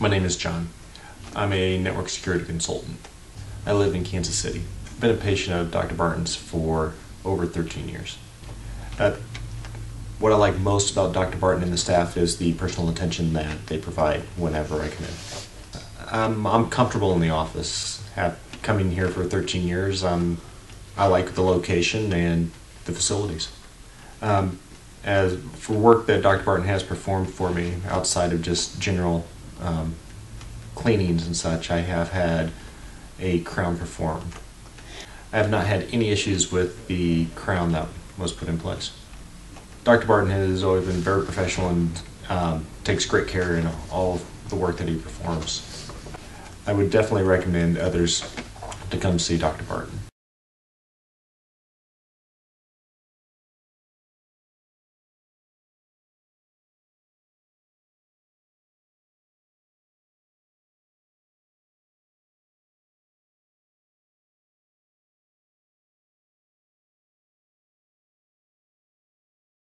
My name is John. I'm a network security consultant. I live in Kansas City. I've been a patient of Dr. Barton's for over 13 years. Uh, what I like most about Dr. Barton and the staff is the personal attention that they provide whenever I come in. Um, I'm comfortable in the office. Have coming here for 13 years. Um, I like the location and the facilities. Um, as for work that Dr. Barton has performed for me outside of just general um, cleanings and such, I have had a crown performed. I have not had any issues with the crown that was put in place. Dr. Barton has always been very professional and um, takes great care in all of the work that he performs. I would definitely recommend others to come see Dr. Barton.